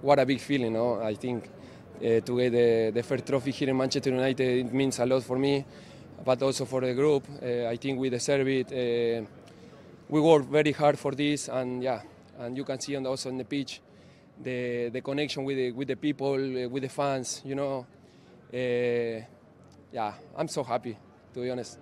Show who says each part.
Speaker 1: what a big feeling, no? I think uh, to get the, the first trophy here in Manchester United it means a lot for me, but also for the group. Uh, I think we deserve it. Uh, we work very hard for this, and yeah, and you can see on also on the pitch the the connection with the, with the people, with the fans. You know, yeah, I'm so happy to be honest.